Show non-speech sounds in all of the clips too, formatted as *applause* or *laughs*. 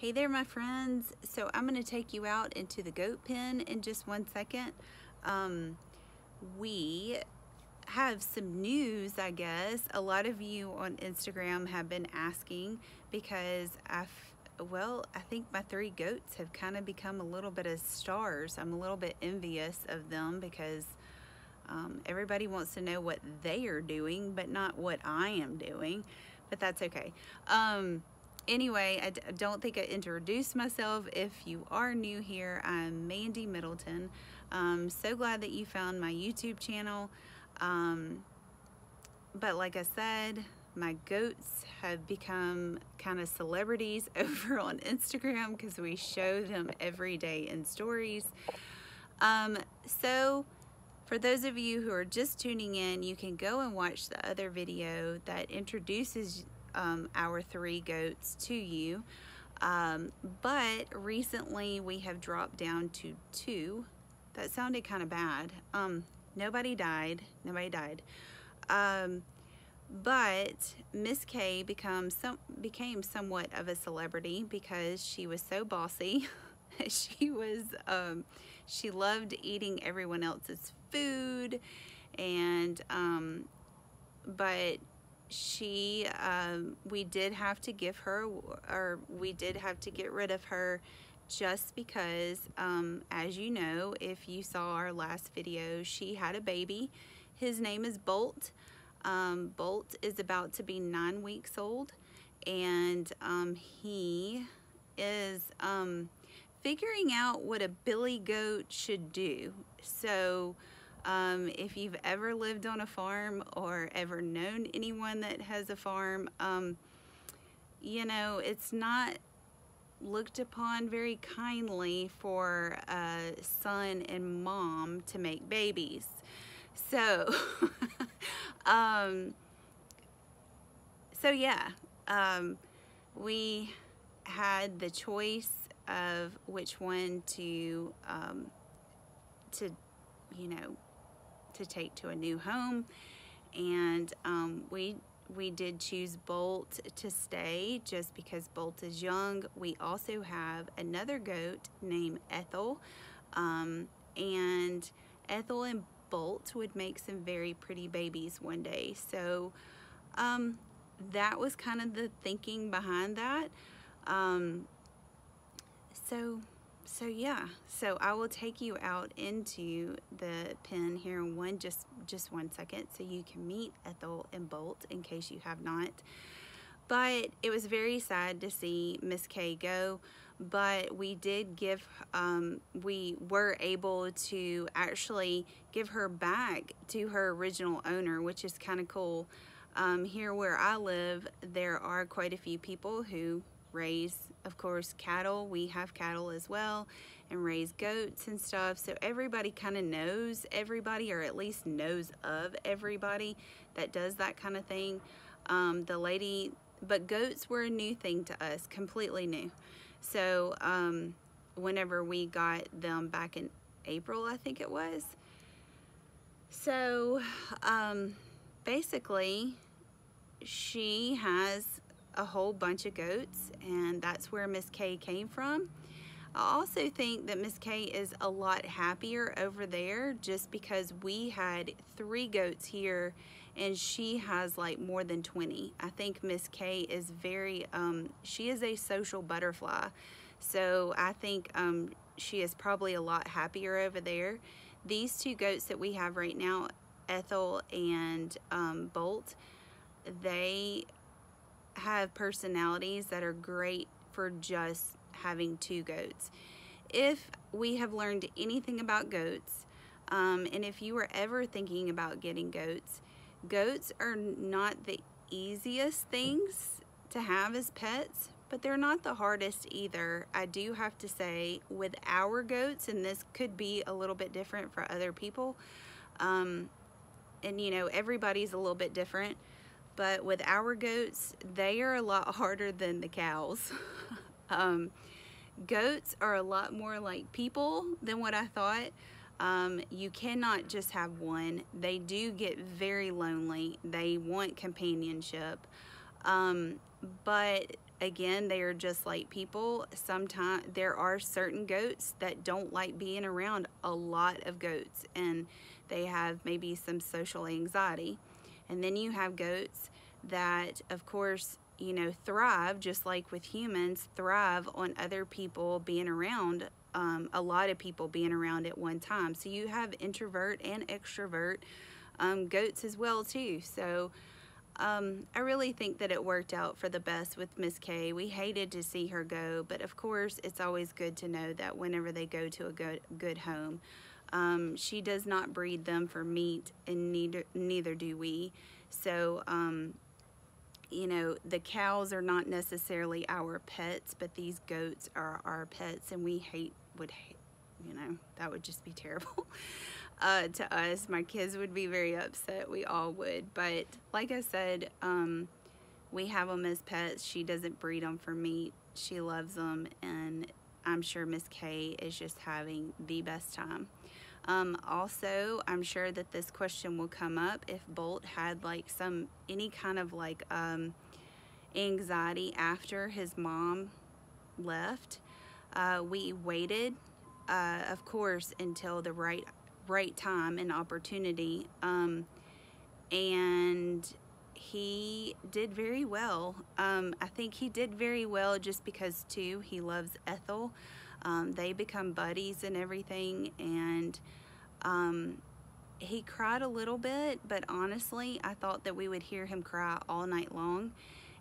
Hey there, my friends. So I'm going to take you out into the goat pen in just one second. Um, we have some news, I guess. A lot of you on Instagram have been asking because I've, well, I think my three goats have kind of become a little bit of stars. I'm a little bit envious of them because um, everybody wants to know what they are doing, but not what I am doing. But that's okay. Um, anyway, I d- don't think I introduced myself. If you are new here, I'm Mandy Middleton. Um, so glad that you found my YouTube channel. Um, but like I said, my goats have become kind of celebrities *laughs* over on Instagram because we show them every day in stories. Um, so for those of you who are just tuning in, you can go and watch the other video that introduces um, our three goats to you. Um, but recently we have dropped down to two. That sounded kind of bad. Um, nobody died. Nobody died. Um, but Miss K some, became somewhat of a celebrity because she was so bossy. *laughs* she was um, she loved eating everyone else's food and um, but she um, we did have to give her or we did have to get rid of her just because um, as you know if you saw our last video she had a baby. His name is Bolt. Um, Bolt is about to be nine weeks old and um, he is um, figuring out what a billy goat should do. So um, if you've ever lived on a farm or ever known anyone that has a farm, um, you know, it's not looked upon very kindly for a son and mom to make babies. So, *laughs* um, so yeah, um, we had the choice of which one to, um, to, you know, to take to a new home and um, we we did choose Bolt to stay just because Bolt is young. We also have another goat named Ethel um, and Ethel and Bolt would make some very pretty babies one day. So um, that was kind of the thinking behind that. Um, so so yeah. So I will take you out into the pen here in one just just one second so you can meet Ethel and Bolt in case you have not. But it was very sad to see Miss K go but we did give um, we were able to actually give her back to her original owner which is kind of cool. Um, here where I live there are quite a few people who raise, of course, cattle. We have cattle as well and raise goats and stuff. So everybody kind of knows everybody or at least knows of everybody that does that kind of thing. Um, the lady, but goats were a new thing to us, completely new. So um, whenever we got them back in April, I think it was. So um, basically, she has a whole bunch of goats and that's where Miss K came from. I also think that Miss K is a lot happier over there just because we had three goats here and she has like more than 20. I think Miss K is very, um, she is a social butterfly. So I think um, she is probably a lot happier over there. These two goats that we have right now, Ethel and um, Bolt, they have personalities that are great for just having two goats. If we have learned anything about goats, um, and if you were ever thinking about getting goats, goats are not the easiest things to have as pets, but they're not the hardest either. I do have to say, with our goats, and this could be a little bit different for other people, um, and you know, everybody's a little bit different, but with our goats, they are a lot *laughs* harder than the cows. *laughs* um, goats are a lot more like people than what I thought. Um, you cannot just have one. They do get very lonely. They want companionship. Um, but again, they are just like people. Sometimes there are certain goats that don't like being around a lot of goats and they have maybe some social anxiety. And then you have goats that, of course, you know, thrive just like with humans, thrive on other people being around, um, a lot of people being around at one time. So you have introvert and extrovert um, goats as well too. So um, I really think that it worked out for the best with Miss Kay. We hated to see her go, but of course it's always good to know that whenever they go to a good, good home, um, she does not breed them for meat and neither, neither do we. So, um, you know, the cows are not necessarily our pets, but these goats are our pets and we hate, would hate, you know, that would just be terrible. *laughs* uh, to us. My kids would be very upset. We all would. But like I said, um, we have them as pets. She doesn't breed them for meat. She loves them. And I'm sure Miss Kay is just having the best time. Um, also, I'm sure that this question will come up if Bolt had like some, any kind of like um, anxiety after his mom left. Uh, we waited, uh, of course, until the right right time and opportunity. Um, and he did very well. Um, I think he did very well just because, too, he loves Ethel. Um, they become buddies and everything. And um, he cried a little bit, but honestly, I thought that we would hear him cry all night long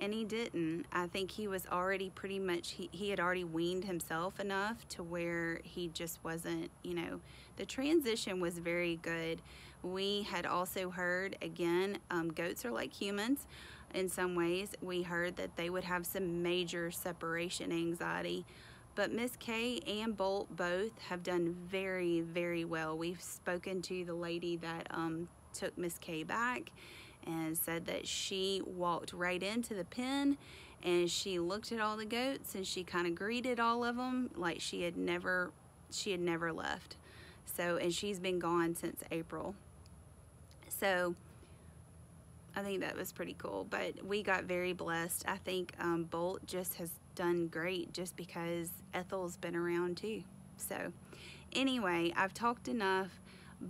and he didn't. I think he was already pretty much, he, he had already weaned himself enough to where he just wasn't, you know, the transition was very good. We had also heard, again, um, goats are like humans in some ways. We heard that they would have some major separation anxiety. But Miss Kay and Bolt both have done very, very well. We've spoken to the lady that um, took Miss Kay back and said that she walked right into the pen and she looked at all the goats and she kind of greeted all of them like she had never she had never left so and she's been gone since April so I think that was pretty cool but we got very blessed I think um, Bolt just has done great just because Ethel's been around too so anyway I've talked enough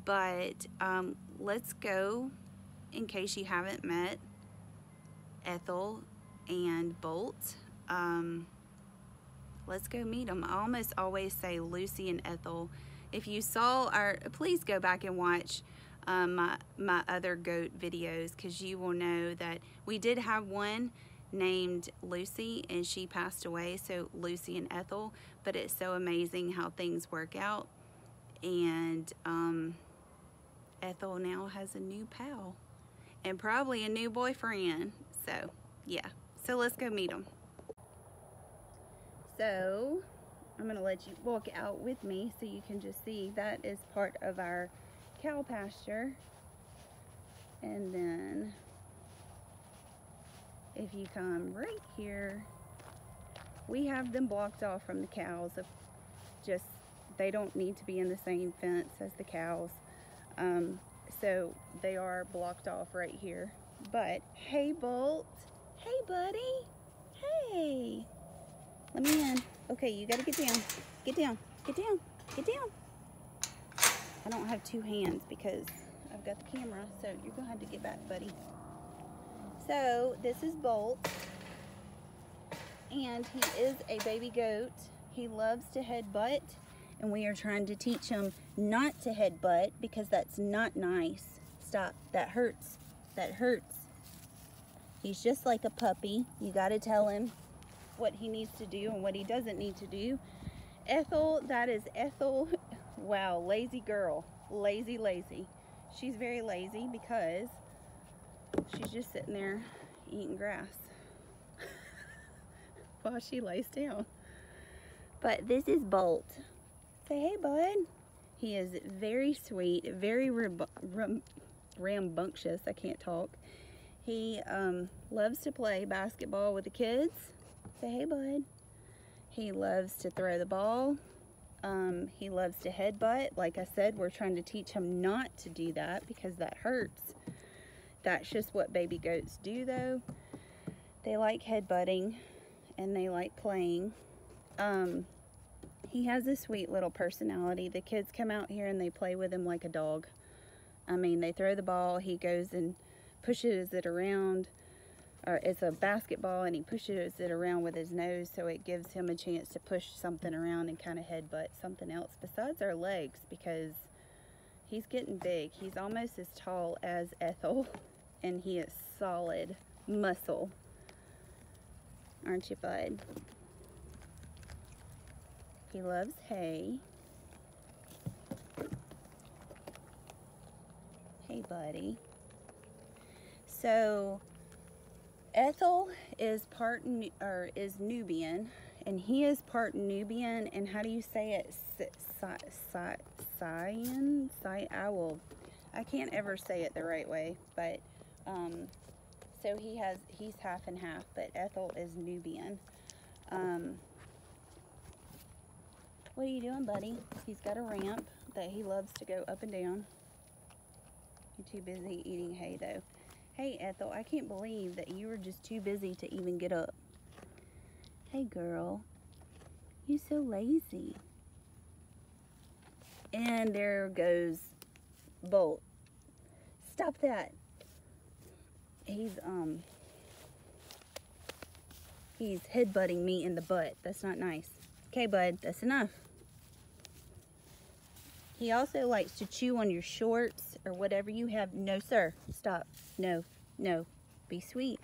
but um, let's go in case you haven't met Ethel and Bolt. Um, let's go meet them. I almost always say Lucy and Ethel. If you saw our, please go back and watch um, my, my other goat videos because you will know that we did have one named Lucy and she passed away. So Lucy and Ethel, but it's so amazing how things work out. And um, Ethel now has a new pal and probably a new boyfriend. So, yeah. So let's go meet them. So, I'm to let you walk out with me so you can just see that is part of our cow pasture. And then, if you come right here, we have them blocked off from the cows. Of just, they don't need to be in the same fence as the cows. Um, so they are blocked off right here. But, hey Bolt. Hey buddy. Hey. Let me in. Okay, you gotta get down. Get down. Get down. Get down. I don't have two hands because I've got the camera, so you're gonna have to get back, buddy. So, this is Bolt. And he is a baby goat. He loves to headbutt and we are trying to teach him not to headbutt because that's not nice. Stop. That hurts. That hurts. He's just like a puppy. You got to tell him what he needs to do and what he doesn't need to do. Ethel, that is Ethel. *laughs* Wow, lazy girl. Lazy, lazy. She's very lazy because she's just sitting there eating grass *laughs* while she lays down. But this is Bolt. Say hey, bud. He is very sweet, very rambunctious. I can't talk. He um, loves to play basketball with the kids. Say hey, bud. He loves to throw the ball. Um, he loves to headbutt. Like I said, we're trying to teach him not to do that because that hurts. That's just what baby goats do though. They like headbutting and they like playing. Um, he has a sweet little personality. The kids come out here and they play with him like a dog. I mean, they throw the ball, he goes and pushes it around, or it's a basketball and he pushes it around with his nose so it gives him a chance to push something around and kind of headbutt something else besides our legs because he's getting big. He's almost as tall as Ethel *laughs* and he is solid muscle. Aren't you, bud? He loves hay. Hey, buddy. So, Ethel is part or is Nubian, and he is part Nubian. And how do you say it? Cyan? I will. I can't ever say it the right way, but um, so he has he's half and half, but Ethel is Nubian. Um, what are you doing, buddy? He's got a ramp that he loves to go up and down. You're too busy eating hay, though. Hey, Ethel, I can't believe that you were just too busy to even get up. Hey, girl. You're so lazy. And there goes Bolt. Stop that. He's, um, he's headbutting me in the butt. That's not nice. Okay, bud, that's enough. He also likes to chew on your shorts or whatever you have. No, sir. Stop. No. No. Be sweet.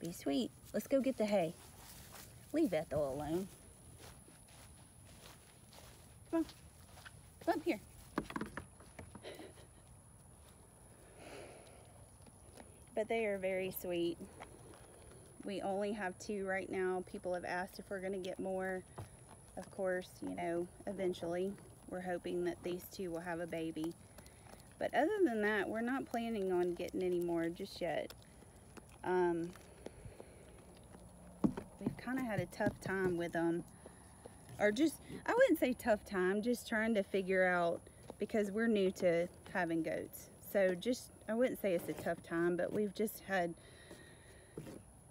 Be sweet. Let's go get the hay. Leave Ethel alone. Come on. Come up here. But they are very sweet. We only have two right now. People have asked if we're going to get more. Of course, you know, eventually we're hoping that these two will have a baby. But other than that, we're not planning on getting any more just yet. Um, we've kind of had a tough time with them. Or just, I wouldn't say tough time, just trying to figure out, because we're new to having goats. So just, I wouldn't say it's a tough time, but we've just had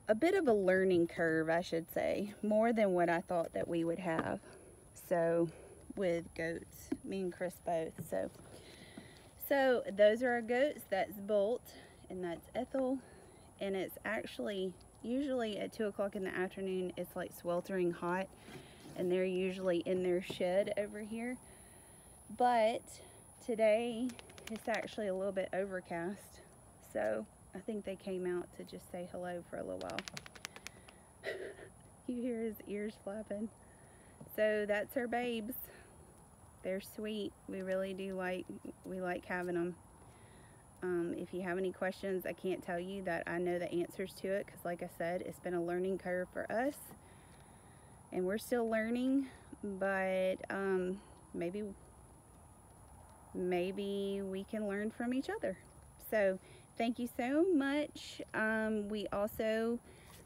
a bit of a learning curve, I should say, more than what I thought that we would have. So, with goats, me and Chris both. So, so those are our goats. That's Bolt and that's Ethel. And it's actually, usually at 2 o'clock in the afternoon, it's like sweltering hot. And they're usually in their shed over here. But today, it's actually a little bit overcast. So I think they came out to just say hello for a little while. *laughs* you hear his ears flapping. So that's our babes. They're sweet. We really do like, we like having them. Um, if you have any questions, I can't tell you that I know the answers to it because like I said, it's been a learning curve for us. And we're still learning, but um, maybe, maybe we can learn from each other. So thank you so much. Um, we also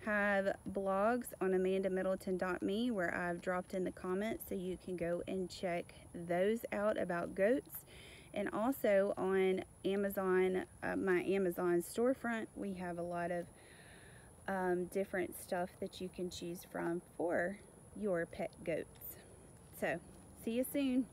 have blogs on amandamiddleton.me where I've dropped in the comments so you can go and check those out about goats. And also on Amazon, uh, my Amazon storefront, we have a lot of um, different stuff that you can choose from for your pet goats. So, see you soon.